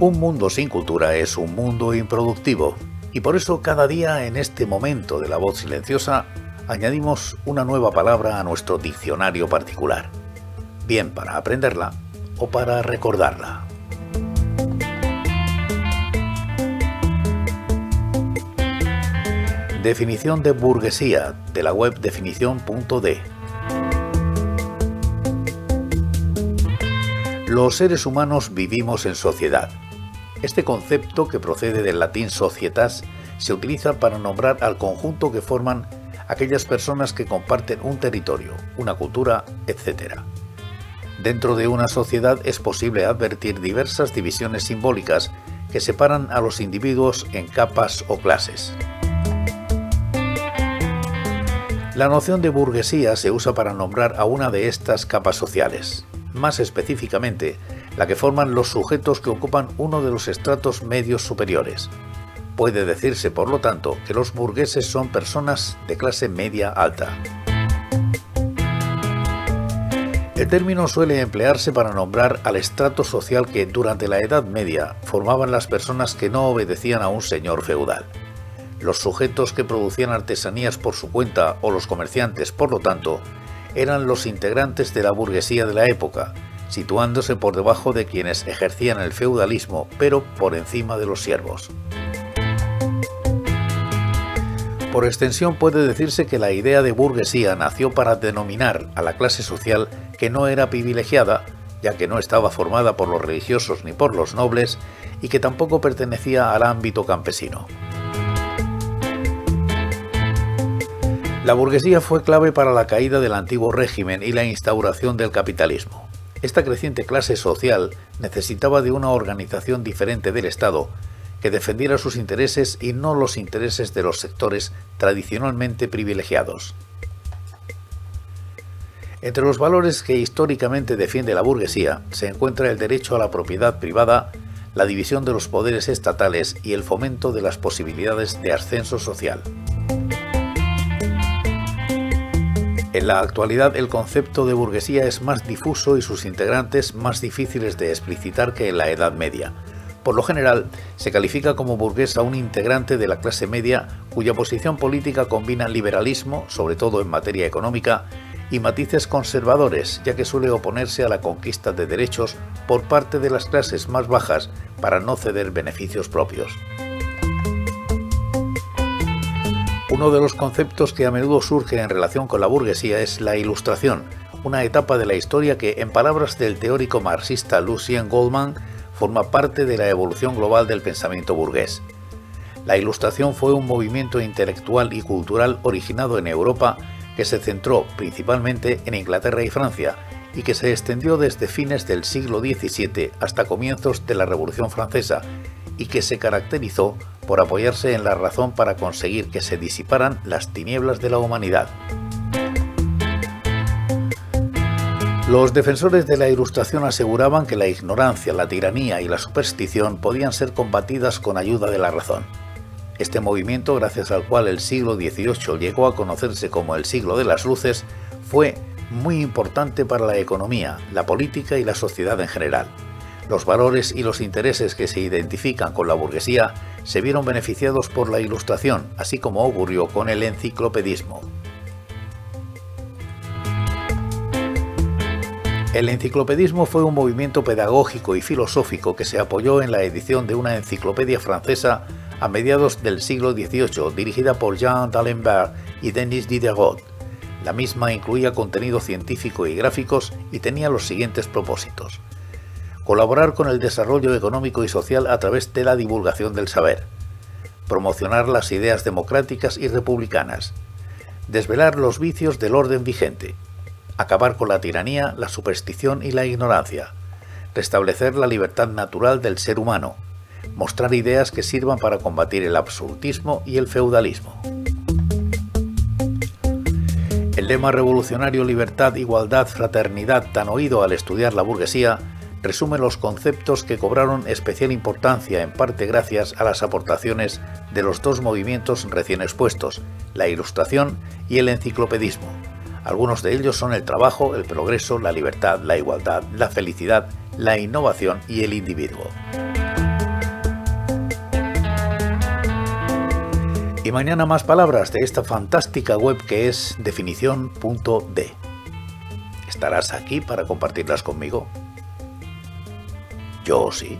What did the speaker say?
Un mundo sin cultura es un mundo improductivo y por eso cada día en este momento de la voz silenciosa añadimos una nueva palabra a nuestro diccionario particular, bien para aprenderla o para recordarla. Definición de burguesía de la web definición.de. Los seres humanos vivimos en sociedad. Este concepto, que procede del latín societas, se utiliza para nombrar al conjunto que forman aquellas personas que comparten un territorio, una cultura, etc. Dentro de una sociedad es posible advertir diversas divisiones simbólicas que separan a los individuos en capas o clases. La noción de burguesía se usa para nombrar a una de estas capas sociales, más específicamente la que forman los sujetos que ocupan uno de los estratos medios superiores. Puede decirse, por lo tanto, que los burgueses son personas de clase media alta. El término suele emplearse para nombrar al estrato social que durante la Edad Media formaban las personas que no obedecían a un señor feudal. Los sujetos que producían artesanías por su cuenta o los comerciantes, por lo tanto, eran los integrantes de la burguesía de la época, situándose por debajo de quienes ejercían el feudalismo, pero por encima de los siervos. Por extensión puede decirse que la idea de burguesía nació para denominar a la clase social que no era privilegiada, ya que no estaba formada por los religiosos ni por los nobles, y que tampoco pertenecía al ámbito campesino. La burguesía fue clave para la caída del antiguo régimen y la instauración del capitalismo. Esta creciente clase social necesitaba de una organización diferente del Estado que defendiera sus intereses y no los intereses de los sectores tradicionalmente privilegiados. Entre los valores que históricamente defiende la burguesía se encuentra el derecho a la propiedad privada, la división de los poderes estatales y el fomento de las posibilidades de ascenso social. En la actualidad el concepto de burguesía es más difuso y sus integrantes más difíciles de explicitar que en la Edad Media. Por lo general, se califica como burgués a un integrante de la clase media cuya posición política combina liberalismo, sobre todo en materia económica, y matices conservadores, ya que suele oponerse a la conquista de derechos por parte de las clases más bajas para no ceder beneficios propios. Uno de los conceptos que a menudo surge en relación con la burguesía es la ilustración, una etapa de la historia que, en palabras del teórico marxista Lucien Goldman, forma parte de la evolución global del pensamiento burgués. La ilustración fue un movimiento intelectual y cultural originado en Europa que se centró principalmente en Inglaterra y Francia y que se extendió desde fines del siglo XVII hasta comienzos de la Revolución Francesa y que se caracterizó por apoyarse en la razón para conseguir que se disiparan las tinieblas de la humanidad. Los defensores de la Ilustración aseguraban que la ignorancia, la tiranía y la superstición podían ser combatidas con ayuda de la razón. Este movimiento, gracias al cual el siglo XVIII llegó a conocerse como el siglo de las luces, fue muy importante para la economía, la política y la sociedad en general los valores y los intereses que se identifican con la burguesía se vieron beneficiados por la Ilustración, así como ocurrió con el enciclopedismo. El enciclopedismo fue un movimiento pedagógico y filosófico que se apoyó en la edición de una enciclopedia francesa a mediados del siglo XVIII, dirigida por Jean d'Alembert y Denis Diderot. La misma incluía contenido científico y gráficos y tenía los siguientes propósitos colaborar con el desarrollo económico y social a través de la divulgación del saber, promocionar las ideas democráticas y republicanas, desvelar los vicios del orden vigente, acabar con la tiranía, la superstición y la ignorancia, restablecer la libertad natural del ser humano, mostrar ideas que sirvan para combatir el absolutismo y el feudalismo. El lema revolucionario libertad, igualdad, fraternidad tan oído al estudiar la burguesía resume los conceptos que cobraron especial importancia en parte gracias a las aportaciones de los dos movimientos recién expuestos, la Ilustración y el enciclopedismo. Algunos de ellos son el trabajo, el progreso, la libertad, la igualdad, la felicidad, la innovación y el individuo. Y mañana más palabras de esta fantástica web que es definición.de. ¿Estarás aquí para compartirlas conmigo? Yo sí.